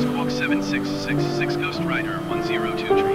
Squawk 7666 Ghost Rider one zero two three.